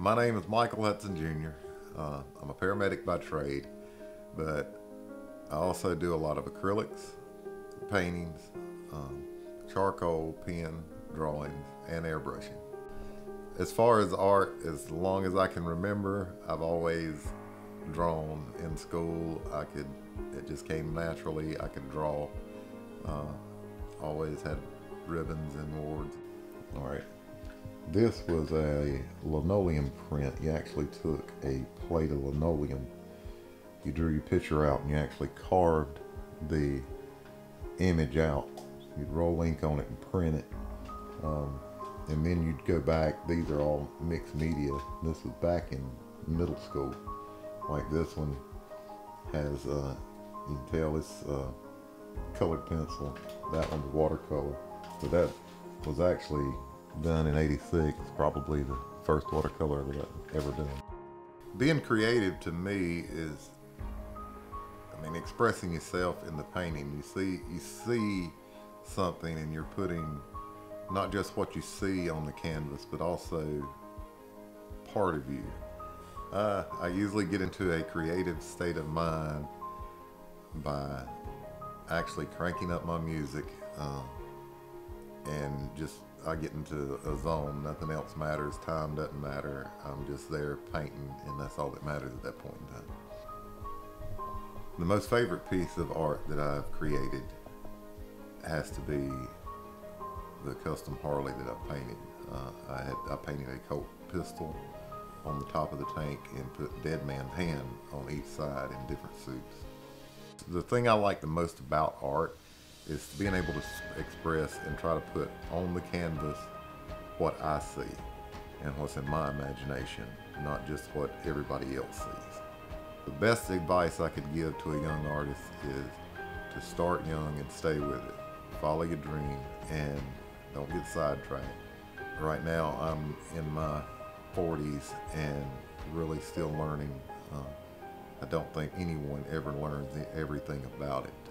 My name is Michael Hudson Jr. Uh, I'm a paramedic by trade, but I also do a lot of acrylics, paintings, um, charcoal, pen, drawings, and airbrushing. As far as art, as long as I can remember, I've always drawn in school. I could, it just came naturally. I could draw. Uh, always had ribbons and awards. All right. This was a linoleum print. You actually took a plate of linoleum. You drew your picture out and you actually carved the image out. You'd roll ink on it and print it. Um, and then you'd go back. These are all mixed media. This was back in middle school. Like this one has, uh, you can tell it's uh, colored pencil. That one's watercolor. So that was actually done in 86, probably the first watercolor that I've ever done. Being creative to me is, I mean, expressing yourself in the painting. You see, you see something and you're putting not just what you see on the canvas, but also part of you. Uh, I usually get into a creative state of mind by actually cranking up my music um, and just I get into a zone. Nothing else matters. Time doesn't matter. I'm just there painting, and that's all that matters at that point in time. The most favorite piece of art that I've created has to be the custom Harley that I painted. Uh, I had I painted a Colt pistol on the top of the tank and put Dead Man's hand on each side in different suits. The thing I like the most about art is being able to express and try to put on the canvas what I see and what's in my imagination, not just what everybody else sees. The best advice I could give to a young artist is to start young and stay with it. Follow your dream and don't get sidetracked. Right now I'm in my 40s and really still learning. Uh, I don't think anyone ever learns everything about it.